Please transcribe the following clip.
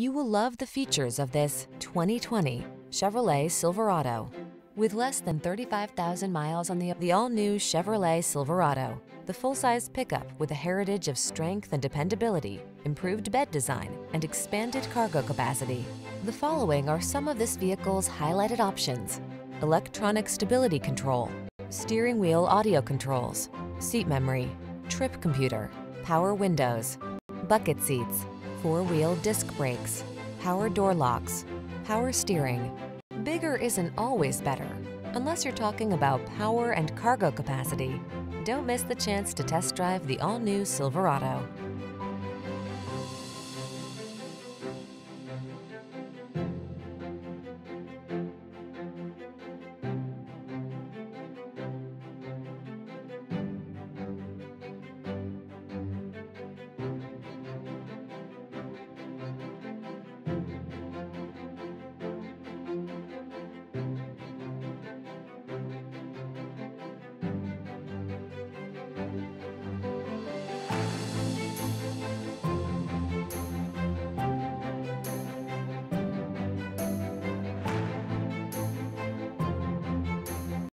You will love the features of this 2020 Chevrolet Silverado. With less than 35,000 miles on the, the all-new Chevrolet Silverado, the full-size pickup with a heritage of strength and dependability, improved bed design, and expanded cargo capacity. The following are some of this vehicle's highlighted options. Electronic stability control, steering wheel audio controls, seat memory, trip computer, power windows, bucket seats, four-wheel disc brakes, power door locks, power steering. Bigger isn't always better, unless you're talking about power and cargo capacity. Don't miss the chance to test drive the all-new Silverado.